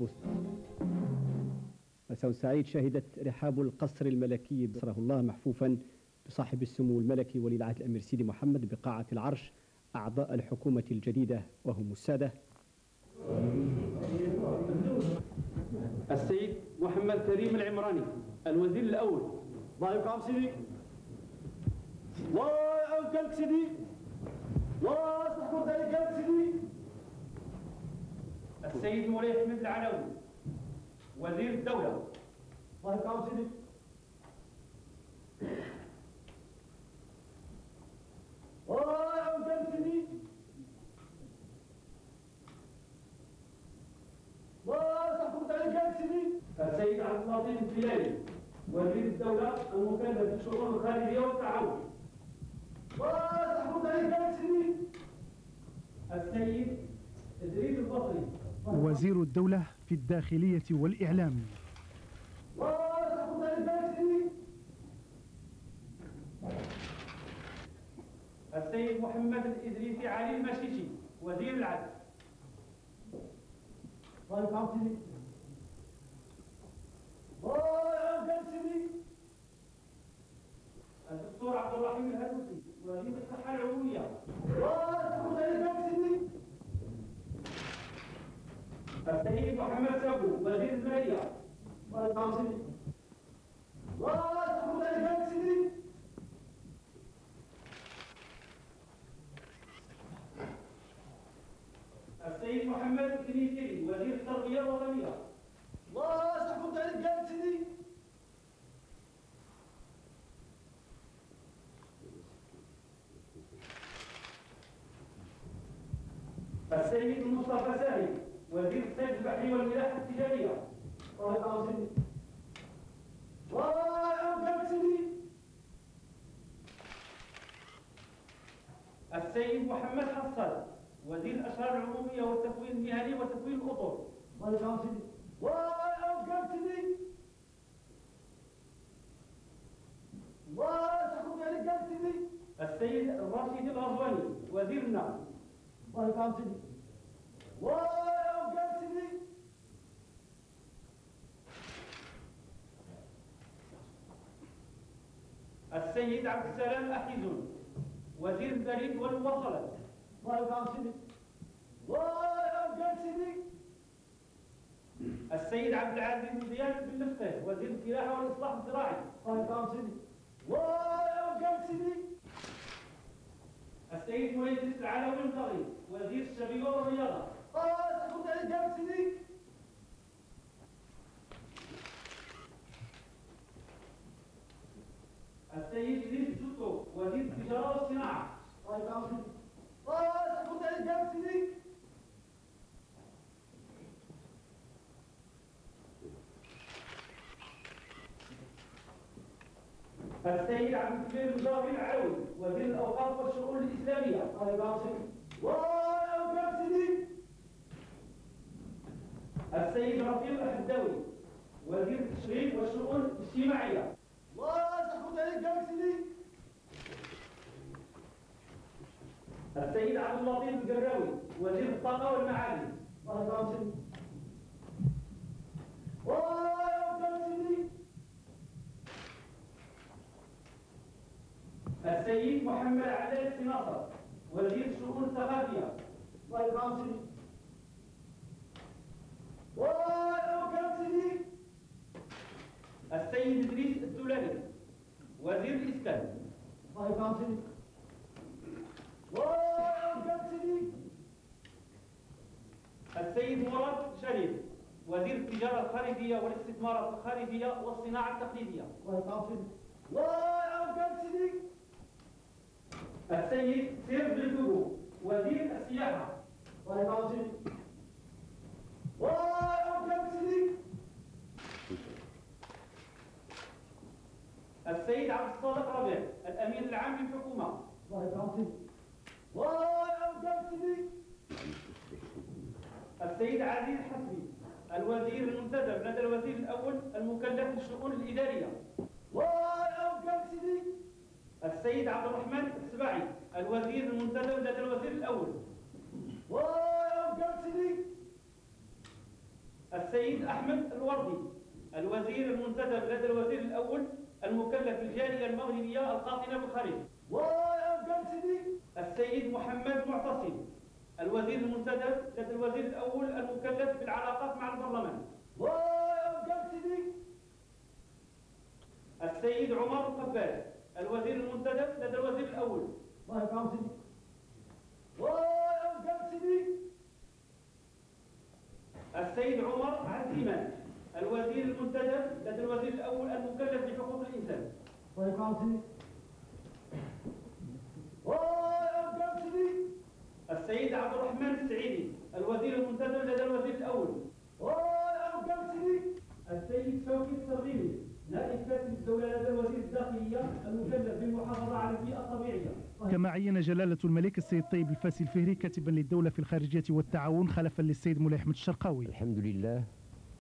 البث مساء سعيد شهدت رحاب القصر الملكي بصره الله محفوفا بصاحب السمو الملكي ولي العهد الأمير سيدي محمد بقاعة العرش أعضاء الحكومة الجديدة وهم السادة. السيد محمد كريم العمراني الوزير الأول. الله يقام سيدي. الله يقام سيدي. الله يستحقر ذلك سيدي. السيد مولاي حمد العلوي وزير الدولة. الله الله يقام سيدي. السيد عبد اللطيف الفيلاني وزير الدولة المكلف بالشؤون الخارجية والتعاون. الله يستحقر ذلك سيدي. السيد إدريس البصري. وزير الدولة في الداخلية والإعلام. السيد محمد الإدريسي علي المشيشي وزير العدل الدكتور عبد الرحيم الهدوسي وزير الصحة العمومية الله يستحقر ذلك سيدي السيد ذلك سيدي. السيد محمد الكنيسي وزير التربية الوطنية الله ذلك سيدي. السيد مصطفى سامي. وزير الصيد البحري والملاحة التجارية. الله يقام سيدي الله السيد محمد حصاد وزير الأشغال العمومية والتكوين المهني وتكوين الأطر. سيدي الله يقام سيدي. الله السيد الراشد الغزواني وزير النقل الله الله يقام سيدي السيد عبد السلام أحيزون وزير البريد والمواصلات. الله يقام سيدي الله يقام سيدي السيد عبد العزيز بن زياد بن مفتاح وزير الفلاحة والإصلاح الزراعي. الله يقام سيدي الله يقام سيدي السيد مهندس العلوي الطغي وزير الشبيبة والرياضة. الله ذلك سيدي السيد إدريس السوتو السيد عبد الكبير الجابر العلوي وزير الأوقاف والشؤون يقام سيدي الله يقام سيدي السيد رفيق الحداوي وزير التشغيل والشؤون الاجتماعية الله يستحقر ذلك سيدي السيد عبد اللطيف القراوي وزير الطاقة والمعادن الله يقام سيدي الله يقام سيدي السيد محمد علاء السناصر وزير الشؤون الثقافية. الله يقام سيدي الله يقام سيدي السيد إدريس الدولاني وزير الإسكان. الله يقام سيدي الله يقام سيدي السيد مراد شريف وزير التجارة الخارجية والاستثمارات الخارجية والصناعة التقليدية. السيد سير بالكوبو وزير السياحة. السيد عبد الصادق ربيع الأمين العام للحكومة. السيد عزيز حسبي. الوزير المنتدب لدى الوزير الأول المكلف بالشؤون الإدارية. سيدي؟ السيد عبد الرحمن السباعي الوزير المنتدب لدى الوزير الأول. سيدي؟ السيد أحمد الوردي الوزير المنتدب لدى الوزير الأول المكلف بالجالية المغربية القاطنة بالخارج سيدي؟ السيد محمد معتصم. الوزير المنتدب لدى الوزير الأول المكلف بالعلاقات مع البرلمان. السيد عمر القباد الوزير المنتدب لدى الوزير سيدي. السيد عمر عزيمان الوزير المنتدب لدى الوزير الأول المكلف بحقوق الإنسان الله يقام سيدي ويا قام سيدي السيد عبد الرحمن السعيدي الوزير المنتدب لدى الوزير سيدي السيد شوقي الصرغيني نائب كاتب الدولة لدى الوزير الداخلية المكلف بالمحافظة على البيئة الطبيعية. كما عين جلالة الملك السيد طيب الفاسي الفهري كاتبا للدولة في الخارجية والتعاون خلفا للسيد مولاي أحمد الشرقاوي الحمد لله